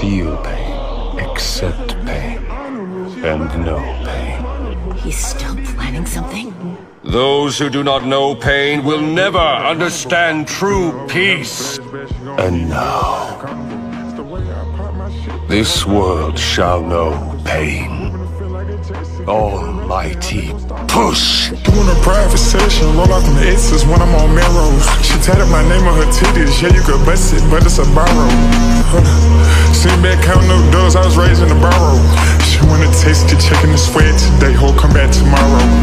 feel pain, accept pain, and know pain. He's still planning something? Those who do not know pain will never understand true peace. And now, this world shall know pain. Almighty push! Doing a private session, roll out off my X's when I'm on Melrose. She tatted my name on her titties, yeah, you could bust it, but it's a borrow. Back counting up dollars, I was raised in the barrow. She wanna taste the chicken and sweat today, ho, come back tomorrow.